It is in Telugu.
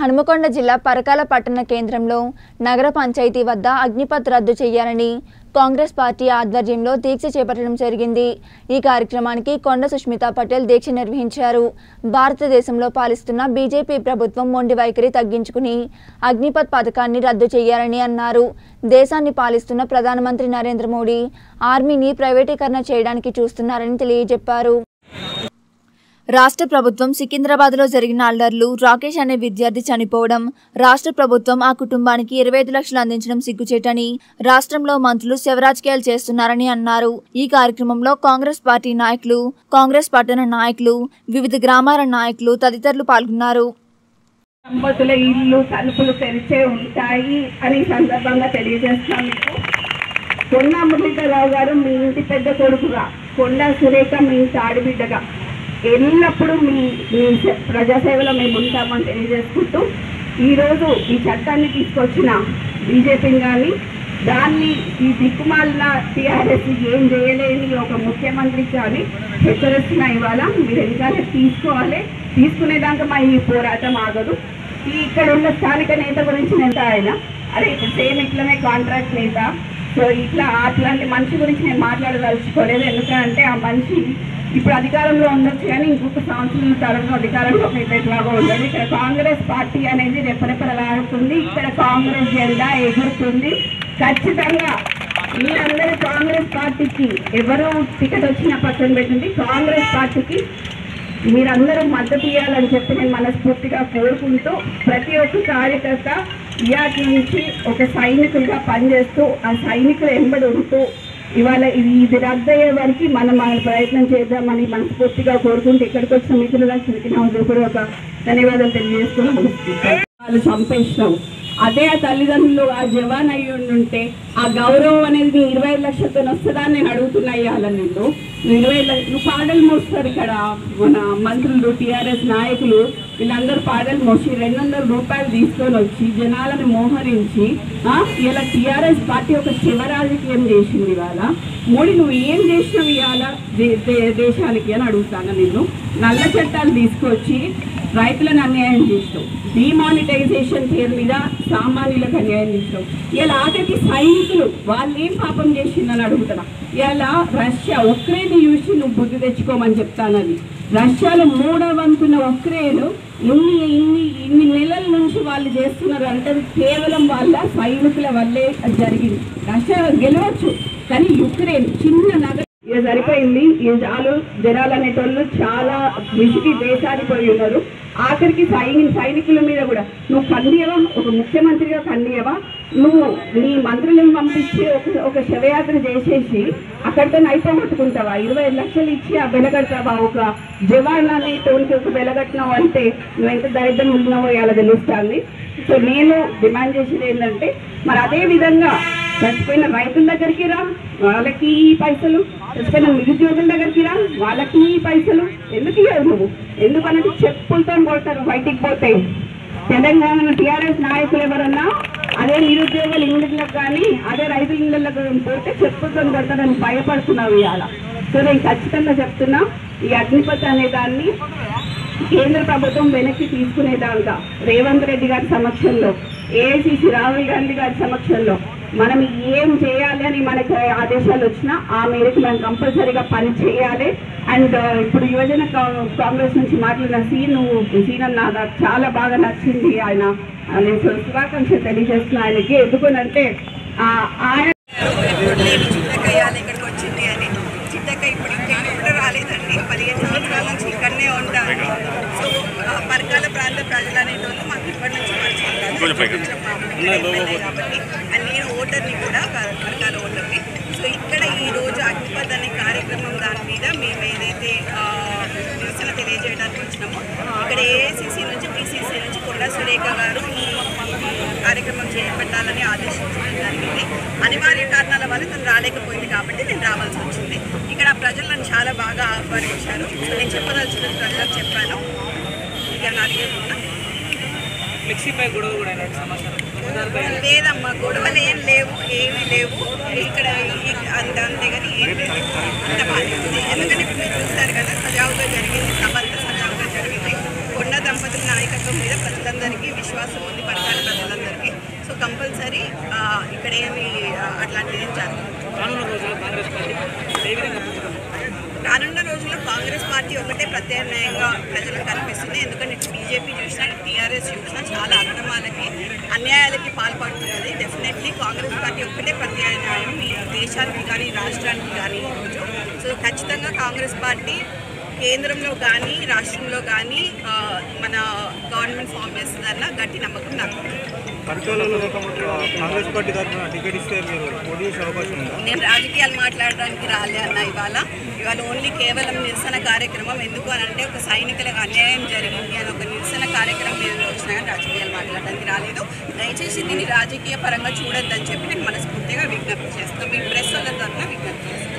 హనుమకొండ జిల్లా పరకాల పట్టణ కేంద్రంలో నగర పంచాయతీ వద్ద అగ్నిపత్ రద్దు చేయాలని కాంగ్రెస్ పార్టీ ఆధ్వర్యంలో దీక్ష చేపట్టడం జరిగింది. ఈ కార్యక్రమానికి కొండ సుష్మితా పటేల్ దీక్ష నిర్వహించారు. భారతదేశంలో పాలిస్తున్న బీజేపీ ప్రభుత్వం మొండి వైఖరి తగ్గించుకుని అగ్నిపత్ పథకాన్ని రద్దు చేయాలని అన్నారు. దేశాన్ని పాలిస్తున్న ప్రధానమంత్రి నరేంద్ర మోడీ ఆర్మీని ప్రైవేటీకరణ చేయడానికి చూస్తున్నారని తెలియజెప్పారు. రాష్ట్ర ప్రభుత్వం సికింద్రాబాద్లో జరిగిన అల్లర్లు రాకేష్ అనే విద్యార్థి చనిపోవడం రాష్ట్ర ప్రభుత్వం ఆ కుటుంబానికి ఇరవై ఐదు లక్షలు అందించడం సిగ్గుచేటని రాష్ట్రంలో మంత్రులు శివరాజకీయాలు చేస్తున్నారని అన్నారు. ఈ కార్యక్రమంలో కాంగ్రెస్ పార్టీ నాయకులు కాంగ్రెస్ పట్టణ నాయకులు వివిధ గ్రామాల నాయకులు తదితరులు పాల్గొన్నారు. దంపతుల ఇల్లు తలుపులు తెరిచే ఉంటాయి అని సందర్భంగా మీకు. కొండ మురళీధరరావు గారు మీ ఇంటి పెద్ద కొడుకుగా కొండ సురేఖ మీ ఇంటి ఆడబిడ్డగా ఎల్లప్పుడూ మీ మీ ప్రజాసేవలో మేము ఉంటామని తెలియజేసుకుంటూ ఈరోజు ఈ చట్టాన్ని తీసుకొచ్చిన బీజేపీని కానీ దాన్ని ఈ దిక్కుమాలిన టీఆర్ఎస్ ఏం చేయలేని ఒక ముఖ్యమంత్రి కానీ హెచ్చరిస్తున్న ఇవాళ మీరు ఎందుకంటే తీసుకోవాలి. తీసుకునేదాకా మా ఈ పోరాటం ఆగదు. ఈ ఇక్కడ ఉన్న స్థానిక నేత గురించి నేను ఆయన? అరే ఇప్పుడు సేమ్ ఇట్లనే కాంట్రాక్ట్ నేత. సో ఇట్లా అట్లాంటి మనిషి గురించి నేను మాట్లాడదలుచుకోలేదు. ఎందుకంటే ఆ మనిషి ఇప్పుడు అధికారంలో ఉండొచ్చు కానీ ఇంకొక సంవత్సరం తరంలో అధికారంలో అయితే ఎట్లాగో ఉండదు ఇక్కడ కాంగ్రెస్ పార్టీ అనేది రెపరెపరలాడుతుంది. ఇక్కడ కాంగ్రెస్ జెండా ఎగురుతుంది. ఖచ్చితంగా మీరందరూ కాంగ్రెస్ పార్టీకి ఎవరు టికెట్ వచ్చిన పక్కన పెట్టింది కాంగ్రెస్ పార్టీకి మీరందరూ మద్దతు ఇవ్వాలని చెప్పి నేను మనస్ఫూర్తిగా కోరుకుంటూ ప్రతి ఒక్క కార్యకర్త ఇయాటి నుంచి ఒక సైనికులుగా పనిచేస్తూ ఆ సైనికులు ఎంబడి ఉంటూ ఇవాళ ఇది ఇది రద్దయ్యే వరకు మనం మన ప్రయత్నం చేద్దామని మనస్ఫూర్తిగా కోరుకుంటూ ఇక్కడికి వచ్చిన మిత్రులకు చిరికి కూడా ఒక ధన్యవాదాలు తెలియజేస్తున్నాం వాళ్ళు చంపేసినావు. అదే ఆ తల్లిదండ్రులు ఆ జవాన్ అయ్యి ఉంటే ఆ గౌరవం అనేది నీ ఇరవై ఐదు లక్షలతో వస్తుందా అని నేను అడుగుతున్నా ఇవాళ నిన్ను. నువ్వు ఇరవై ఐదు లక్ష- నువ్వు పాటలు మోస్తారు ఇక్కడ మన మంత్రులు టీఆర్ఎస్ నాయకులు. వీళ్ళందరూ పాటలు మోసి రెండు వందల రూపాయలు తీసుకొని వచ్చి జనాలను మోహరించి ఇలా టీఆర్ఎస్ పార్టీ ఒక శివ రాజకీయం చేసింది ఇవాళ. మోడీ నువ్వు ఏం చేసినావు ఇవాళ దేశానికి? అని అడుగుతాను నిన్ను. నల్ల చట్టాలు తీసుకొచ్చి రైతులను అన్యాయం చేసినావు. డిమానిటైజేషన్ పేరు మీద సామాన్యులకు అన్యాయం చేసినావు. ఇలా ఆఖరికి సైనికులు వాళ్ళు ఏం పాపం చేసిందని అడుగుతున్నా. ఇలా రష్యా ఉక్రెయిన్ చూసి నువ్వు బుద్ధి తెచ్చుకోమని చెప్తానది. రష్యాలో మూడవ వంతున్న ఉక్రెయిన్ ఇన్ని ఇన్ని ఇన్ని నెలల నుంచి వాళ్ళు చేస్తున్నారు అంటే అది కేవలం వాళ్ళ సైనికుల వల్లే అది జరిగింది. రష్యా గెలవచ్చు కానీ యుక్రెయిన్ చిన్న నగరం. ఇక సరిపోయింది. ఇక చాలు జనాలు అనేటోళ్ళు చాలా విసిగి దేశాడిపోయి ఉన్నారు. ఆఖరికి సైని సైనికుల మీద కూడా నువ్వు ఖండియవా? ఒక ముఖ్యమంత్రిగా ఖండియవా? నువ్వు నీ మంత్రులను పంపించి ఒక ఒక శవయాత్ర చేసేసి అక్కడితో అయిపోగొట్టుకుంటావా ఇరవై ఐదు లక్షలు ఇచ్చి ఆ వెలగడతావా ఒక జవాన్ అనేటోనికి ఒక వెలగట్టినావు అంటే నువ్వు ఎంత దరిద్రం ఉన్నావో ఇలా తెలుస్తుంది. సో నేను డిమాండ్ చేసేది ఏంటంటే మరి అదే విధంగా చచ్చిపోయిన రైతుల దగ్గరికి రా వాళ్ళకి ఈ పైసలు. చచ్చిపోయిన నిరుద్యోగుల దగ్గరికి రా వాళ్ళకి ఈ పైసలు. ఎందుకు ఇవ్వదు నువ్వు? ఎందుకనంటే చెప్పులతో కొడతారు బయటికి పోతే? తెలంగాణ టీఆర్ఎస్ నాయకులు ఎవరన్నా అదే నిరుద్యోగుల ఇండ్లకు కానీ అదే రైతుల ఇండ్లకు పోతే చెప్పులతో కొడతారని భయపడుతున్నావు ఇవాళ సో నేను ఖచ్చితంగా చెప్తున్నా ఈ అగ్నిపథ్ అనే దాన్ని కేంద్ర ప్రభుత్వం వెనక్కి తీసుకునేదాకా రేవంత్ రెడ్డి గారి సమక్షంలో ఏఐసిసి రాహుల్ గాంధీ గారి సమక్షంలో. మనం ఏం చేయాలి అని మనకు ఆదేశాలు వచ్చినా ఆ మేరకు మనం కంపల్సరీగా పని చేయాలి. అండ్ ఇప్పుడు యువజన కాంగ్రెస్ నుంచి మాట్లాడిన సీన్ సీన్ అన్న నాకు చాలా బాగా నచ్చింది ఆయన. నేను శుభాకాంక్షలు తెలియజేస్తున్నా ఆయనకి. ఎందుకనంటే ఆ, ఆయన ఇక్కడికి వచ్చింది అని. చిట్టక్క ఇప్పుడు కూడా రాలేదండి. పదిహేను సంవత్సరాల నుంచి ఇక్కడనే ఉంటాను సో పరకాల ప్రాంత ప్రజలు అనేటోళ్ళు మాకు ఇప్పటి నుంచి పరిచయం కాబట్టి ఓటర్ని కూడా పరకాల ఓటర్ని సో ఇక్కడ ఈ రోజు అగ్నిపథ్ అనే కార్యక్రమం దాని మీద మేము ఏదైతే నిరసన తెలియజేయడానికి వచ్చినామో ఇక్కడ ఏఐసిసి నుంచి పిసిసి నుంచి కొండా సురేఖ గారు ఈ కార్యక్రమం చేపట్టాలని ఆదేశించడం జరిగింది. అనివార్య కారణాల వల్ల తను రాలేకపోయింది కాబట్టి నేను రావాల్సి వచ్చింది. ఇక్కడ ప్రజలను చాలా బాగా ఆహ్వానించారు. సో నేను చెప్పదలుచుకున్న ప్రజలకు చెప్పాను. ఇక నాకు ఫ్లెక్సీపై గొడవ కూడా సమాచారం లేదమ్మా గొడవలు ఏం లేవు ఏమీ లేవు. ఇక్కడ అంత అంతే కానీ ఏం లేదు. అంత బాగానే ఉంది ఎందుకంటే ఇప్పుడు మీరు చూస్తారు కదా సజావుగా జరిగింది అంతా సజావుగా జరిగింది. కొండ దంపతులు నాయకత్వం మీద ప్రజలందరికీ విశ్వాసం ఉంది పరకాల ప్రజలందరికీ. సో కంపల్సరీ ఇక్కడ ఏమి అట్లాంటిది ఏం జరగదు. రానున్న రోజుల్లో కాంగ్రెస్ పార్టీ ఒకటే ప్రత్యామ్నాయంగా ప్రజలకు కనిపిస్తుంది. ఎందుకంటే బీజేపీ చూసినా టీఆర్ఎస్ చూసినా చాలా అక్రమాలకి అన్యాయాలకి పాల్పడుతున్నది. డెఫినెట్లీ కాంగ్రెస్ పార్టీ ఒకటే ప్రత్యామ్నాయం ఈ దేశానికి కానీ రాష్ట్రానికి కానీ ఈరోజు సో ఖచ్చితంగా కాంగ్రెస్ పార్టీ కేంద్రంలో కానీ రాష్ట్రంలో కానీ మన గవర్నమెంట్ ఫామ్ చేస్తుందన్న గట్టి నమ్మకం నాకు. పార్టీ నేను రాజకీయాలు మాట్లాడడానికి రాలే అన్న ఇవాళ. ఇవాళ ఓన్లీ కేవలం నిరసన కార్యక్రమం ఎందుకు అని అంటే ఒక సైనికులకు అన్యాయం జరిగింది అని ఒక నిరసన కార్యక్రమం మీద వచ్చినా కానీ రాజకీయాలు మాట్లాడడానికి రాలేదు. దయచేసి దీన్ని రాజకీయ పరంగా చూడొద్దని చెప్పి నేను మనస్ఫూర్తిగా విజ్ఞప్తి చేస్తాను మీ ప్రెస్ వాళ్ళ తరఫున విజ్ఞప్తి చేస్తాను